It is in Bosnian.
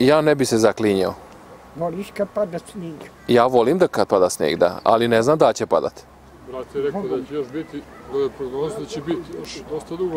Ja ne bi se zaklinjao. Voliš kad pada snijeg? Ja volim da kad pada snijeg, da, ali ne znam da će padati. Brat je rekao da će još biti, da će biti još dosta dugo.